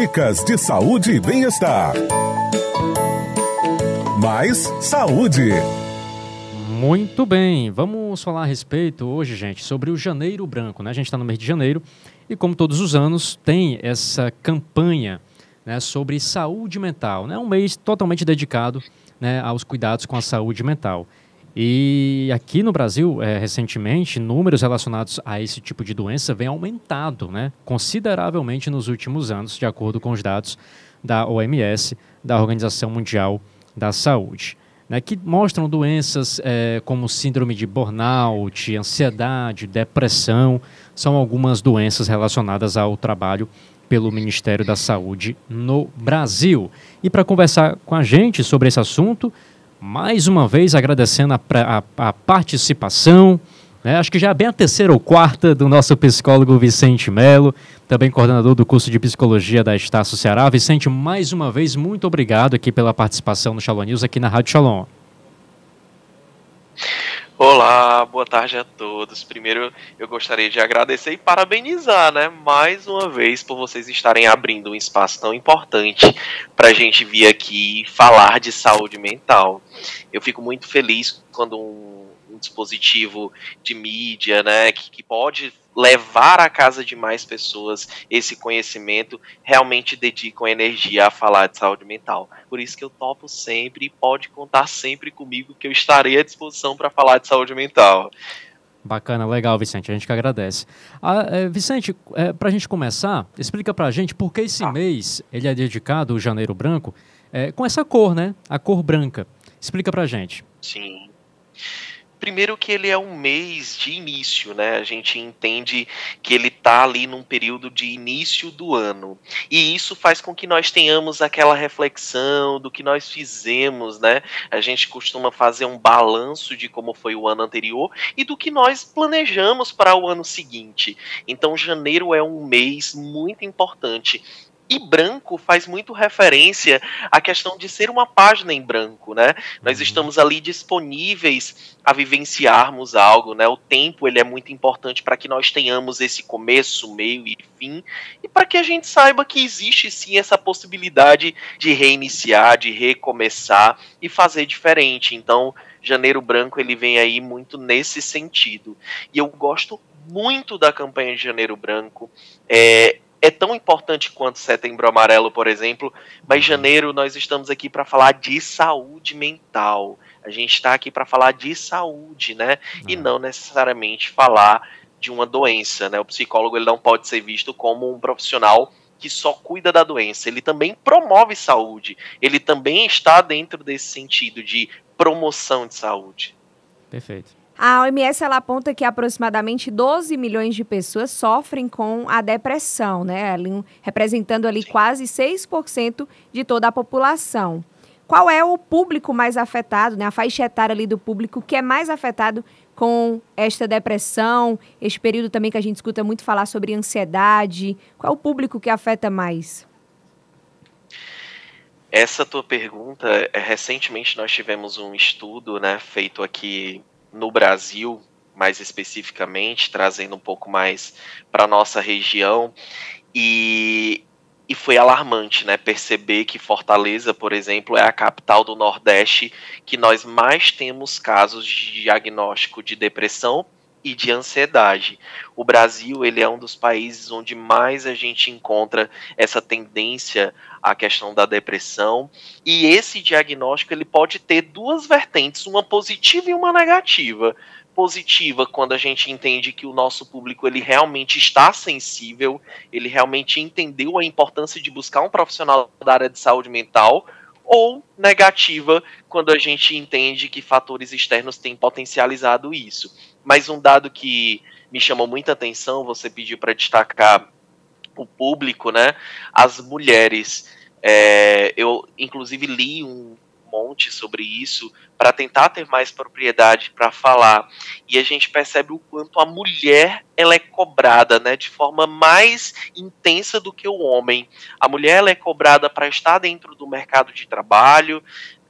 Dicas de saúde e bem-estar. Mais saúde. Muito bem, vamos falar a respeito hoje, gente, sobre o Janeiro Branco. Né? A gente está no mês de janeiro e, como todos os anos, tem essa campanha né, sobre saúde mental. É né? um mês totalmente dedicado né, aos cuidados com a saúde mental. E aqui no Brasil, é, recentemente, números relacionados a esse tipo de doença vem aumentado né, consideravelmente nos últimos anos, de acordo com os dados da OMS, da Organização Mundial da Saúde, né, que mostram doenças é, como síndrome de burnout, ansiedade, depressão, são algumas doenças relacionadas ao trabalho pelo Ministério da Saúde no Brasil. E para conversar com a gente sobre esse assunto, mais uma vez agradecendo a, a, a participação, né, acho que já é bem a terceira ou quarta do nosso psicólogo Vicente Melo, também coordenador do curso de psicologia da Estácio Ceará. Vicente, mais uma vez, muito obrigado aqui pela participação no Shalom News aqui na Rádio Shalom. Olá, boa tarde a todos. Primeiro, eu gostaria de agradecer e parabenizar, né, mais uma vez por vocês estarem abrindo um espaço tão importante para a gente vir aqui falar de saúde mental. Eu fico muito feliz quando um, um dispositivo de mídia, né, que, que pode levar à casa de mais pessoas esse conhecimento, realmente dedicam energia a falar de saúde mental. Por isso que eu topo sempre e pode contar sempre comigo que eu estarei à disposição para falar de saúde mental. Bacana, legal, Vicente. A gente que agradece. Ah, é, Vicente, é, para a gente começar, explica para a gente por que esse ah. mês ele é dedicado, o Janeiro Branco, é, com essa cor, né? A cor branca. Explica para a gente. Sim. Primeiro que ele é um mês de início, né? A gente entende que ele está ali num período de início do ano. E isso faz com que nós tenhamos aquela reflexão do que nós fizemos, né? A gente costuma fazer um balanço de como foi o ano anterior e do que nós planejamos para o ano seguinte. Então, janeiro é um mês muito importante e branco faz muito referência à questão de ser uma página em branco, né? Nós uhum. estamos ali disponíveis a vivenciarmos algo, né? O tempo ele é muito importante para que nós tenhamos esse começo, meio e fim, e para que a gente saiba que existe sim essa possibilidade de reiniciar, de recomeçar e fazer diferente. Então, Janeiro Branco ele vem aí muito nesse sentido. E eu gosto muito da campanha de Janeiro Branco. É, é tão importante quanto Setembro Amarelo, por exemplo, mas janeiro nós estamos aqui para falar de saúde mental. A gente está aqui para falar de saúde, né? E não necessariamente falar de uma doença, né? O psicólogo ele não pode ser visto como um profissional que só cuida da doença, ele também promove saúde, ele também está dentro desse sentido de promoção de saúde. Perfeito. A OMS ela aponta que aproximadamente 12 milhões de pessoas sofrem com a depressão, né? Representando ali quase 6% de toda a população. Qual é o público mais afetado, né? A faixa etária ali do público que é mais afetado com esta depressão, este período também que a gente escuta muito falar sobre ansiedade. Qual é o público que afeta mais? Essa tua pergunta, é, recentemente nós tivemos um estudo, né, feito aqui no Brasil, mais especificamente, trazendo um pouco mais para nossa região. E, e foi alarmante, né? Perceber que Fortaleza, por exemplo, é a capital do Nordeste que nós mais temos casos de diagnóstico de depressão e de ansiedade. O Brasil ele é um dos países onde mais a gente encontra essa tendência à questão da depressão e esse diagnóstico ele pode ter duas vertentes, uma positiva e uma negativa. Positiva quando a gente entende que o nosso público ele realmente está sensível, ele realmente entendeu a importância de buscar um profissional da área de saúde mental ou negativa quando a gente entende que fatores externos têm potencializado isso. Mas um dado que me chamou muita atenção, você pediu para destacar o público, né? As mulheres. É, eu, inclusive, li um monte sobre isso para tentar ter mais propriedade para falar. E a gente percebe o quanto a mulher ela é cobrada, né, de forma mais intensa do que o homem. A mulher ela é cobrada para estar dentro do mercado de trabalho,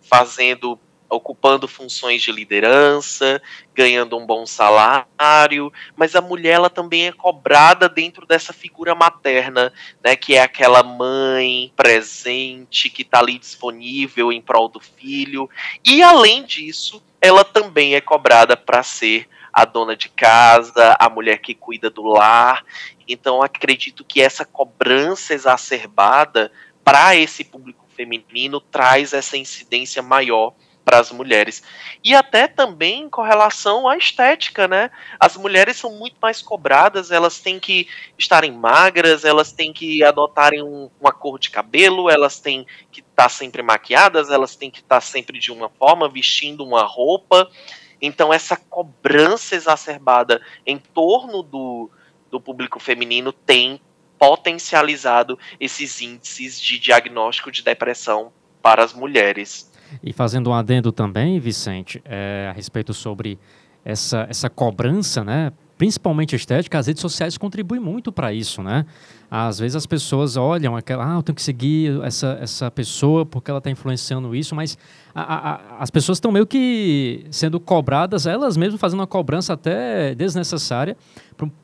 fazendo ocupando funções de liderança, ganhando um bom salário, mas a mulher ela também é cobrada dentro dessa figura materna, né, que é aquela mãe presente que está ali disponível em prol do filho, e além disso, ela também é cobrada para ser a dona de casa, a mulher que cuida do lar. Então acredito que essa cobrança exacerbada para esse público feminino traz essa incidência maior para as mulheres. E até também com relação à estética, né? As mulheres são muito mais cobradas, elas têm que estarem magras, elas têm que adotarem um, uma cor de cabelo, elas têm que estar tá sempre maquiadas, elas têm que estar tá sempre de uma forma, vestindo uma roupa. Então essa cobrança exacerbada em torno do, do público feminino tem potencializado esses índices de diagnóstico de depressão para as mulheres. E fazendo um adendo também, Vicente, é, a respeito sobre essa, essa cobrança, né? principalmente estética, as redes sociais contribuem muito para isso, né? Às vezes as pessoas olham aquela, ah, eu tenho que seguir essa, essa pessoa porque ela está influenciando isso, mas a, a, as pessoas estão meio que sendo cobradas, elas mesmas fazendo uma cobrança até desnecessária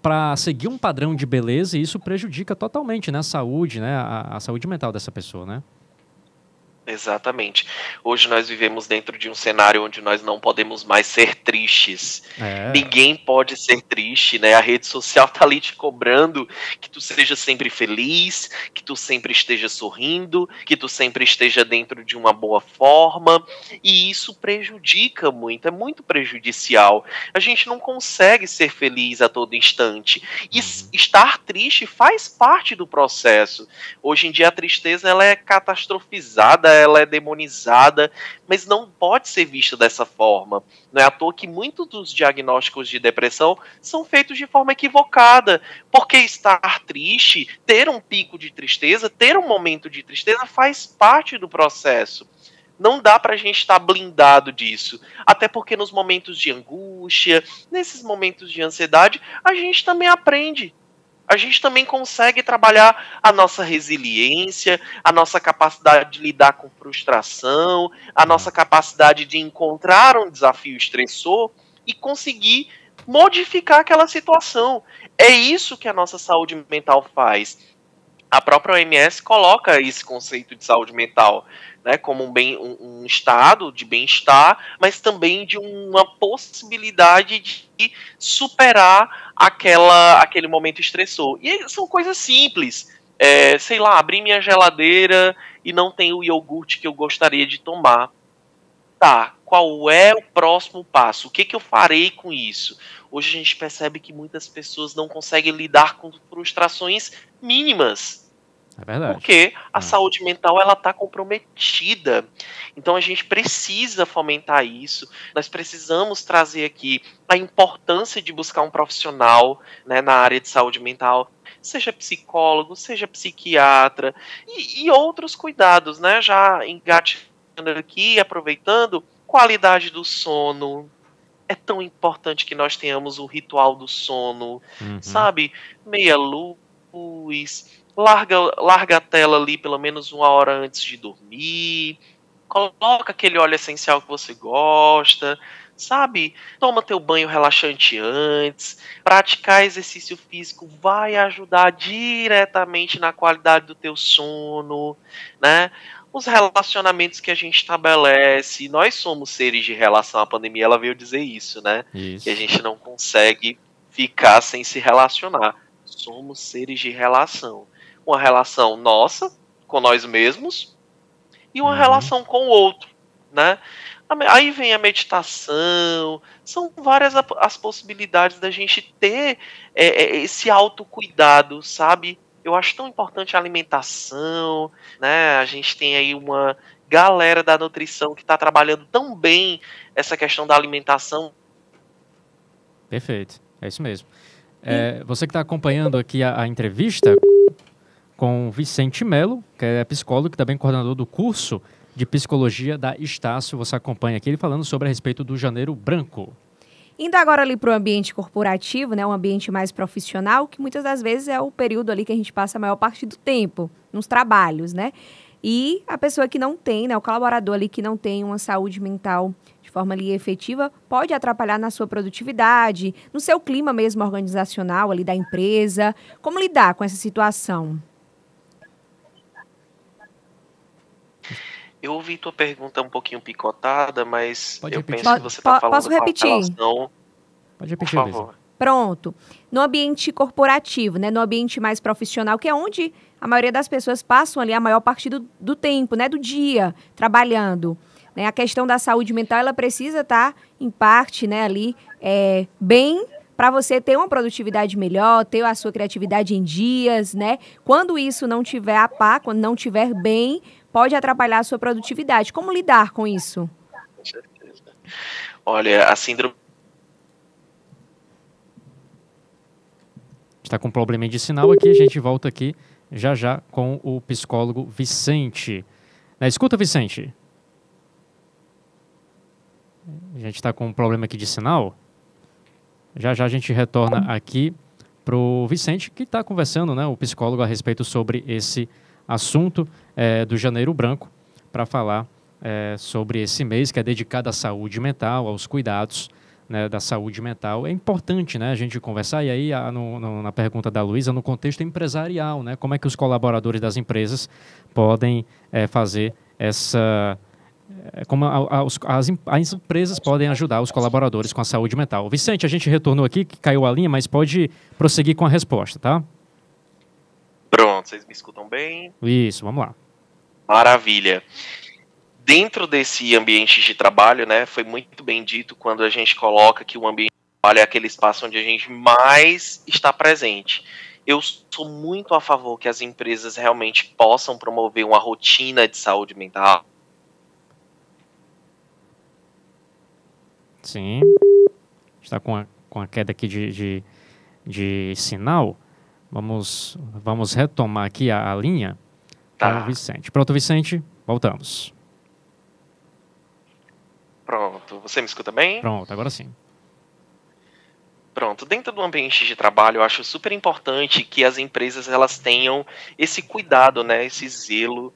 para seguir um padrão de beleza e isso prejudica totalmente né, a saúde, né, a, a saúde mental dessa pessoa, né? Exatamente. Hoje nós vivemos dentro de um cenário onde nós não podemos mais ser tristes. É. Ninguém pode ser triste, né? A rede social tá ali te cobrando que tu seja sempre feliz, que tu sempre esteja sorrindo, que tu sempre esteja dentro de uma boa forma, e isso prejudica muito, é muito prejudicial. A gente não consegue ser feliz a todo instante. E uhum. estar triste faz parte do processo. Hoje em dia a tristeza ela é catastrofizada, ela é demonizada, mas não pode ser vista dessa forma. Não é à toa que muitos dos diagnósticos de depressão são feitos de forma equivocada, porque estar triste, ter um pico de tristeza, ter um momento de tristeza faz parte do processo não dá para a gente estar tá blindado disso. Até porque nos momentos de angústia, nesses momentos de ansiedade, a gente também aprende a gente também consegue trabalhar a nossa resiliência, a nossa capacidade de lidar com frustração, a nossa capacidade de encontrar um desafio estressor e conseguir modificar aquela situação. É isso que a nossa saúde mental faz. A própria OMS coloca esse conceito de saúde mental né, como um, bem, um, um estado de bem-estar, mas também de uma possibilidade de superar aquela, aquele momento estressor. E são coisas simples. É, sei lá, abrir minha geladeira e não tem o iogurte que eu gostaria de tomar. Tá, qual é o próximo passo? O que, que eu farei com isso? Hoje a gente percebe que muitas pessoas não conseguem lidar com frustrações mínimas é verdade. Porque a é. saúde mental ela está comprometida. Então a gente precisa fomentar isso. Nós precisamos trazer aqui a importância de buscar um profissional né, na área de saúde mental, seja psicólogo, seja psiquiatra e, e outros cuidados, né? Já engatilhando aqui, aproveitando, qualidade do sono, é tão importante que nós tenhamos o ritual do sono, uhum. sabe? Meia luz, larga, larga a tela ali pelo menos uma hora antes de dormir, coloca aquele óleo essencial que você gosta, sabe? Toma teu banho relaxante antes. Praticar exercício físico vai ajudar diretamente na qualidade do teu sono, né? Os relacionamentos que a gente estabelece, nós somos seres de relação. A pandemia ela veio dizer isso, né? Isso. Que a gente não consegue ficar sem se relacionar. Somos seres de relação uma relação nossa com nós mesmos e uma uhum. relação com o outro, né? Aí vem a meditação, são várias as possibilidades da gente ter é, é, esse autocuidado, sabe? Eu acho tão importante a alimentação, né? A gente tem aí uma galera da nutrição que está trabalhando tão bem essa questão da alimentação. Perfeito, é isso mesmo. É, você que está acompanhando aqui a, a entrevista, com Vicente Melo, que é psicólogo, que também é coordenador do curso de psicologia da Estácio. Você acompanha aqui ele falando sobre a respeito do janeiro branco. Indo agora ali para o ambiente corporativo, né, um ambiente mais profissional, que muitas das vezes é o período ali que a gente passa a maior parte do tempo nos trabalhos, né? E a pessoa que não tem, né, o colaborador ali que não tem uma saúde mental de forma ali efetiva, pode atrapalhar na sua produtividade, no seu clima mesmo organizacional ali da empresa. Como lidar com essa situação? Eu ouvi tua pergunta um pouquinho picotada, mas Pode eu repetir. penso que você está falando Posso repetir? com relação... Pode Por repetir, Luísa. favor. Pronto. No ambiente corporativo, né, no ambiente mais profissional, que é onde a maioria das pessoas passam ali a maior parte do, do tempo, né, do dia, trabalhando. Né? A questão da saúde mental, ela precisa estar, em parte, né, ali, é, bem para você ter uma produtividade melhor, ter a sua criatividade em dias, né? Quando isso não tiver a par, quando não tiver bem, pode atrapalhar a sua produtividade. Como lidar com isso? Com certeza. Olha, a síndrome Está com um probleminha de sinal aqui, a gente volta aqui já já com o psicólogo Vicente. Né, escuta, Vicente. A gente está com um problema aqui de sinal. Já já a gente retorna aqui para o Vicente, que está conversando, né, o psicólogo, a respeito sobre esse assunto eh, do Janeiro Branco, para falar eh, sobre esse mês que é dedicado à saúde mental, aos cuidados né, da saúde mental. É importante né, a gente conversar, e aí a, no, no, na pergunta da Luísa, no contexto empresarial, né, como é que os colaboradores das empresas podem é, fazer essa. É, como a, a, as, as, empresas podem ajudar os colaboradores com a saúde mental. Vicente, a gente retornou aqui, que caiu a linha, mas pode prosseguir com a resposta, tá? Pronto, vocês me escutam bem? Isso, vamos lá. Maravilha dentro desse ambiente de trabalho, né, foi muito bem dito quando a gente coloca que o ambiente de trabalho é aquele espaço onde a gente mais está presente. Eu sou muito a favor que as empresas realmente possam promover uma rotina de saúde mental. Sim. Está com a, com a queda aqui de, de, de sinal. Vamos, vamos retomar aqui a, a linha Tá. com o Vicente. Pronto, Vicente, voltamos. Pronto, você me escuta bem? Pronto, agora sim. Pronto, dentro do ambiente de trabalho, eu acho super importante que as empresas elas tenham esse cuidado, né, esse zelo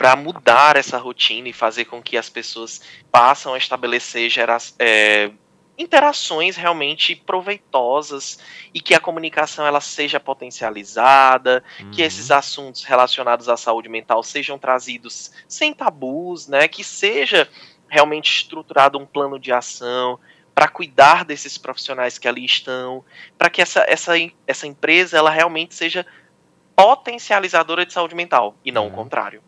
para mudar essa rotina e fazer com que as pessoas passem a estabelecer gera, é, interações realmente proveitosas e que a comunicação ela seja potencializada, uhum. que esses assuntos relacionados à saúde mental sejam trazidos sem tabus, né, que seja realmente estruturado um plano de ação para cuidar desses profissionais que ali estão, para que essa, essa, essa empresa ela realmente seja potencializadora de saúde mental e não é. o contrário.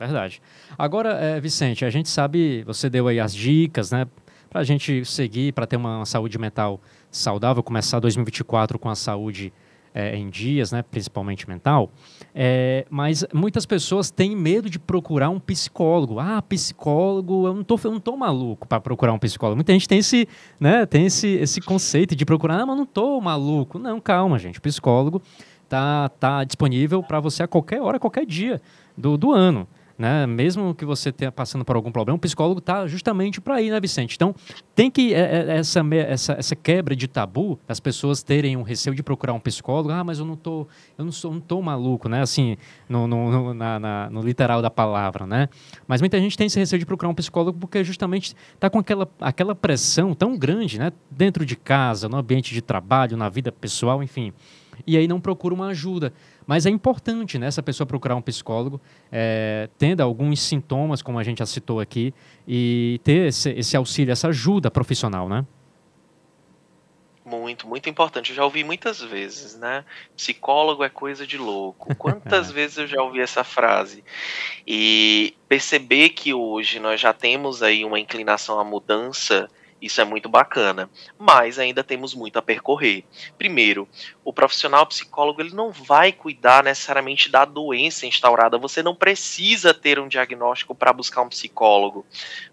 Verdade. Agora, é, Vicente, a gente sabe, você deu aí as dicas, né, para a gente seguir, para ter uma saúde mental saudável, começar 2024 com a saúde é, em dias, né, principalmente mental, é, mas muitas pessoas têm medo de procurar um psicólogo. Ah, psicólogo, eu não tô, eu não tô maluco para procurar um psicólogo. Muita gente tem esse, né, tem esse, esse conceito de procurar, ah, mas não tô maluco. Não, calma, gente. O psicólogo tá, tá disponível para você a qualquer hora, qualquer dia do, do ano. Né? Mesmo que você esteja passando por algum problema, o psicólogo está justamente para ir, né, Vicente? Então, tem que é, essa, essa, essa quebra de tabu, as pessoas terem um receio de procurar um psicólogo. Ah, mas eu não tô, eu não sou, não tô maluco, né? Assim, no, no, no, na, na, no literal da palavra, né? Mas muita gente tem esse receio de procurar um psicólogo porque justamente está com aquela, aquela pressão tão grande, né? Dentro de casa, no ambiente de trabalho, na vida pessoal, enfim. E aí não procura uma ajuda. Mas é importante né, essa pessoa procurar um psicólogo, é, tendo alguns sintomas, como a gente já citou aqui, e ter esse, esse auxílio, essa ajuda profissional, né? Muito, muito importante. Eu já ouvi muitas vezes, né? Psicólogo é coisa de louco. Quantas vezes eu já ouvi essa frase? E perceber que hoje nós já temos aí uma inclinação à mudança isso é muito bacana, mas ainda temos muito a percorrer. Primeiro, o profissional psicólogo ele não vai cuidar necessariamente da doença instaurada. Você não precisa ter um diagnóstico para buscar um psicólogo.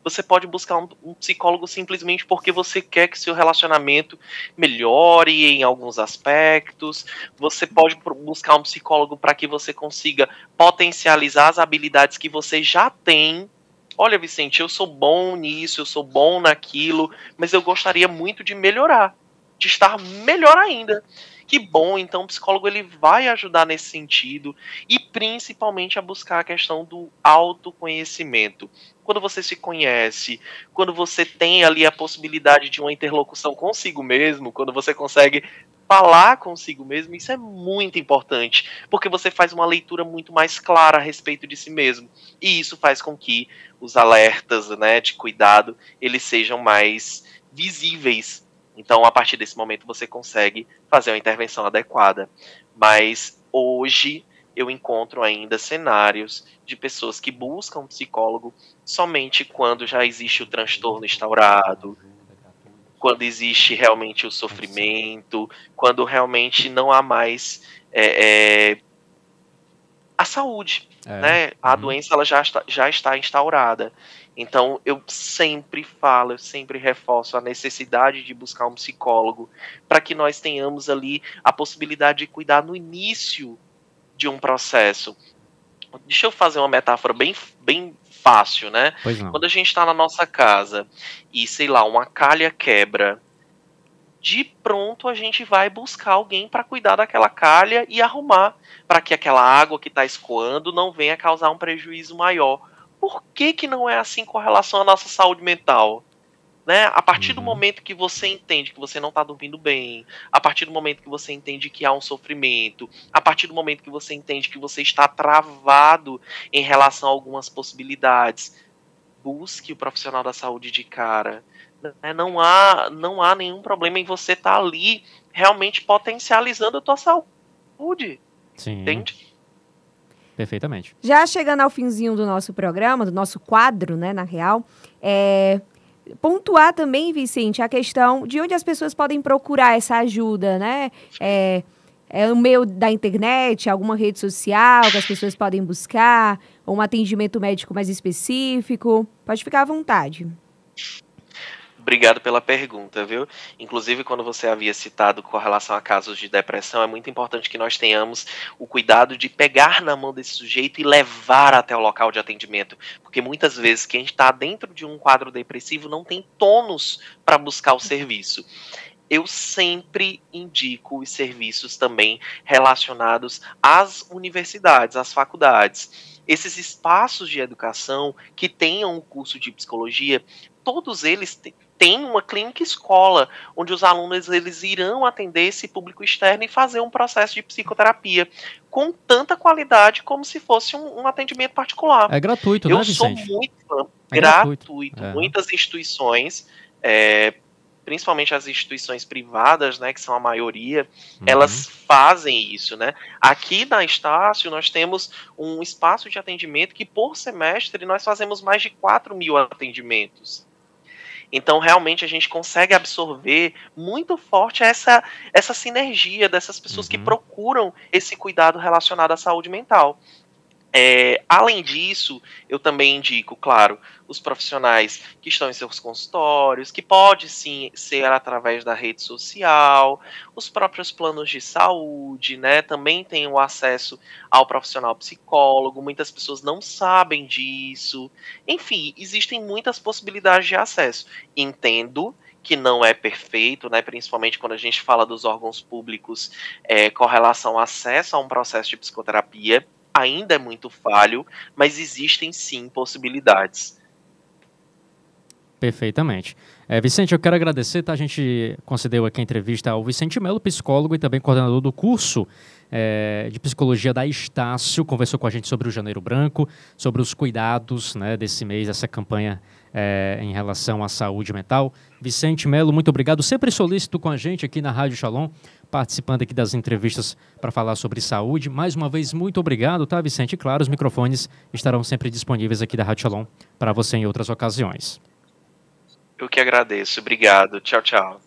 Você pode buscar um, um, psicólogo simplesmente porque você quer que seu relacionamento melhore em alguns aspectos. Você pode buscar um psicólogo para que você consiga potencializar as habilidades que você já tem olha, Vicente, eu sou bom nisso, eu sou bom naquilo, mas eu gostaria muito de melhorar, de estar melhor ainda. Que bom, então o psicólogo ele vai ajudar nesse sentido e principalmente a buscar a questão do autoconhecimento. Quando você se conhece, quando você tem ali a possibilidade de uma interlocução consigo mesmo, quando você consegue falar consigo mesmo, isso é muito importante, porque você faz uma leitura muito mais clara a respeito de si mesmo. E isso faz com que os alertas, né, de cuidado, eles sejam mais visíveis. Então, a partir desse momento você consegue fazer uma intervenção adequada. Mas hoje eu encontro ainda cenários de pessoas que buscam um psicólogo somente quando já existe o transtorno instaurado, quando existe realmente o sofrimento, quando realmente não há mais é, é, a saúde, é. né? A uhum. doença ela já está, já está instaurada. Então eu sempre falo, eu sempre reforço a necessidade de buscar um psicólogo para que nós tenhamos ali a possibilidade de cuidar no início de um processo. Deixa eu fazer uma metáfora bem, bem fácil, né? Quando a gente está na nossa casa e, sei lá, uma calha quebra, de pronto a gente vai buscar alguém para cuidar daquela calha e arrumar, para que aquela água que está escoando não venha causar um prejuízo maior. Por que, que não é assim com relação à nossa saúde mental? Né? A partir do uhum. momento que você entende que você não está dormindo bem, a partir do momento que você entende que há um sofrimento, a partir do momento que você entende que você está travado em relação a algumas possibilidades, busque o profissional da saúde de cara. Né? Não, há, não há nenhum problema em você estar tá ali realmente potencializando a tua saúde. Sim. Entende? Perfeitamente. Já chegando ao finzinho do nosso programa, do nosso quadro, né, na real, é, pontuar também, Vicente, a questão de onde as pessoas podem procurar essa ajuda, né? É, é o meio da internet, alguma rede social que as pessoas podem buscar, ou um atendimento médico mais específico. Pode ficar à vontade. Obrigado pela pergunta, viu? Inclusive, quando você havia citado com relação a casos de depressão, é muito importante que nós tenhamos o cuidado de pegar na mão desse sujeito e levar até o local de atendimento. Porque muitas vezes quem está dentro de um quadro depressivo não tem tônus para buscar o serviço eu sempre indico os serviços também relacionados às universidades, às faculdades. Esses espaços de educação que tenham um curso de psicologia, todos eles tem uma clínica escola, onde os alunos eles irão atender esse público externo e fazer um processo de psicoterapia com tanta qualidade como se fosse um, um atendimento particular. É gratuito, Eu né, sou muito fã, é gratuito. gratuito. É. Muitas instituições, é, principalmente as instituições privadas, né, que são a maioria, uhum. elas fazem isso, né? Aqui na Estácio nós temos um espaço de atendimento que por semestre nós fazemos mais de 4 mil atendimentos. Então, realmente, a gente consegue absorver muito forte essa, essa sinergia dessas pessoas uhum. que procuram esse cuidado relacionado à saúde mental. É, além disso, eu também indico, claro, os profissionais que estão em seus consultórios, que pode sim ser através da rede social, os próprios planos de saúde, né? Também tem o acesso ao profissional psicólogo, muitas pessoas não sabem disso. Enfim, existem muitas possibilidades de acesso. Entendo que não é perfeito, né, principalmente quando a gente fala dos órgãos públicos é, com relação ao acesso a um processo de psicoterapia ainda é muito falho, mas existem sim possibilidades. Perfeitamente. É, Vicente, eu quero agradecer, tá? A gente concedeu aqui a entrevista ao Vicente Melo, psicólogo e também coordenador do curso é, de psicologia da Estácio. Conversou com a gente sobre o Janeiro Branco, sobre os cuidados né, desse mês, essa campanha é, em relação à saúde mental. Vicente Melo, muito obrigado. Sempre solícito com a gente aqui na Rádio Shalom participando aqui das entrevistas para falar sobre saúde. Mais uma vez, muito obrigado, tá, Vicente? E claro, os microfones estarão sempre disponíveis aqui da Rádio Shalom para você em outras ocasiões. Eu que agradeço. Obrigado. Tchau, tchau.